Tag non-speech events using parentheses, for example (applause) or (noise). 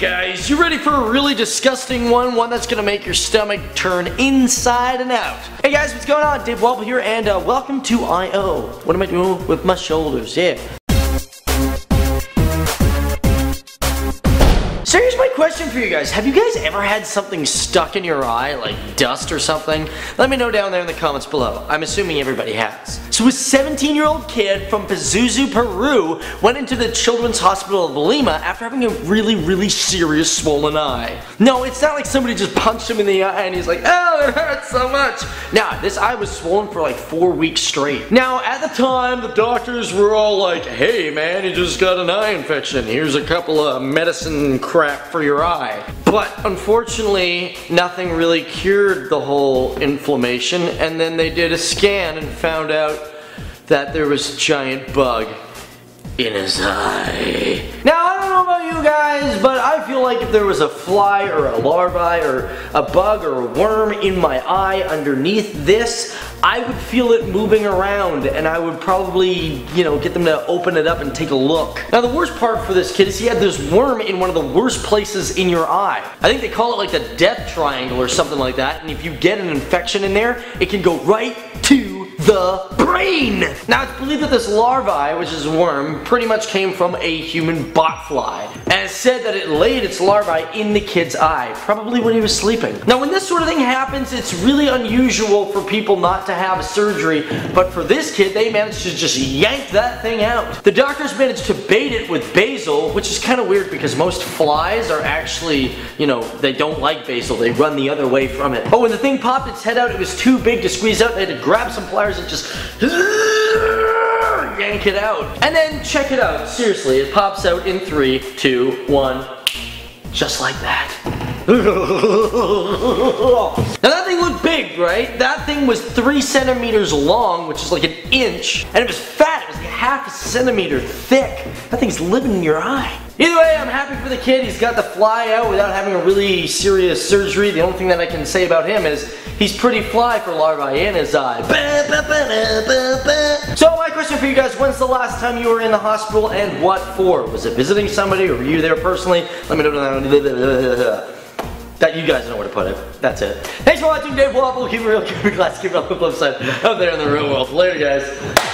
Guys, you ready for a really disgusting one? One that's gonna make your stomach turn inside and out. Hey guys, what's going on? Dave Walpole here and uh, welcome to I.O. What am I doing with my shoulders? Yeah. So here's my question for you guys. Have you guys ever had something stuck in your eye, like dust or something? Let me know down there in the comments below. I'm assuming everybody has. So a 17 year old kid from Pazuzu, Peru went into the Children's Hospital of Lima after having a really, really serious swollen eye. No, it's not like somebody just punched him in the eye and he's like, oh, it hurts so much. Nah, this eye was swollen for like four weeks straight. Now, at the time, the doctors were all like, hey man, you just got an eye infection. Here's a couple of medicine crap crap for your eye. But unfortunately, nothing really cured the whole inflammation and then they did a scan and found out that there was a giant bug in his eye. Now, you guys, but I feel like if there was a fly or a larvae or a bug or a worm in my eye underneath this, I would feel it moving around and I would probably, you know, get them to open it up and take a look. Now, the worst part for this kid is he had this worm in one of the worst places in your eye. I think they call it like the death triangle or something like that, and if you get an infection in there, it can go right to the brain. Now it's believed that this larvae, which is a worm, pretty much came from a human botfly. And it's said that it laid its larvae in the kid's eye, probably when he was sleeping. Now when this sort of thing happens, it's really unusual for people not to have surgery, but for this kid, they managed to just yank that thing out. The doctors managed to bait it with basil, which is kind of weird because most flies are actually, you know, they don't like basil. They run the other way from it. But when the thing popped its head out, it was too big to squeeze out. They had to grab some pliers and just (gasps) yank it out. And then check it out. Seriously, it pops out in three, two, one, just like that. (laughs) now that thing looked big, right? That thing was three centimeters long, which is like an inch, and it was fat. It was like half a centimeter thick. That thing's living in your eye. Either way, I'm happy for the kid. He's got the fly out without having a really serious surgery. The only thing that I can say about him is he's pretty fly for larvae in his eye. So my question for you guys, when's the last time you were in the hospital and what for? Was it visiting somebody or were you there personally? Let me know that you guys know where to put it. That's it. Thanks for watching Dave Walpole. Keep it real, keep it class, keep it on the flip side. Out there in the real world. Later guys.